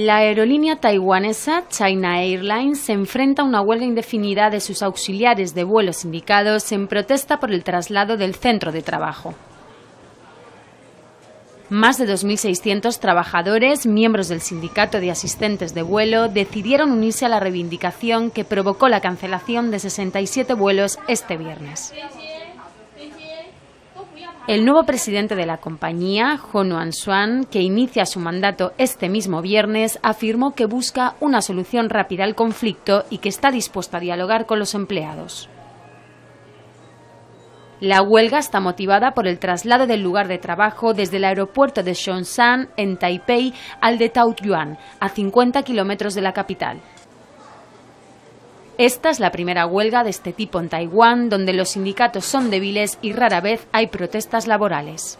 La aerolínea taiwanesa China Airlines se enfrenta a una huelga indefinida de sus auxiliares de vuelo sindicados en protesta por el traslado del centro de trabajo. Más de 2.600 trabajadores, miembros del sindicato de asistentes de vuelo, decidieron unirse a la reivindicación que provocó la cancelación de 67 vuelos este viernes. El nuevo presidente de la compañía, Honuan Swan, que inicia su mandato este mismo viernes, afirmó que busca una solución rápida al conflicto y que está dispuesto a dialogar con los empleados. La huelga está motivada por el traslado del lugar de trabajo desde el aeropuerto de Zhongshan, en Taipei, al de Taoyuan, a 50 kilómetros de la capital. Esta es la primera huelga de este tipo en Taiwán, donde los sindicatos son débiles y rara vez hay protestas laborales.